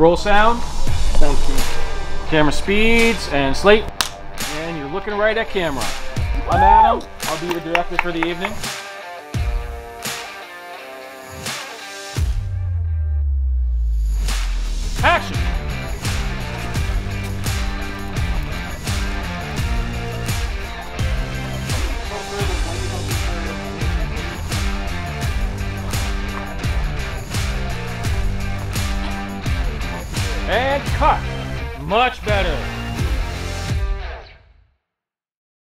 Roll sound, Sound cheap. camera speeds, and slate. And you're looking right at camera. I'm Adam. I'll be your director for the evening. And cut. Much better.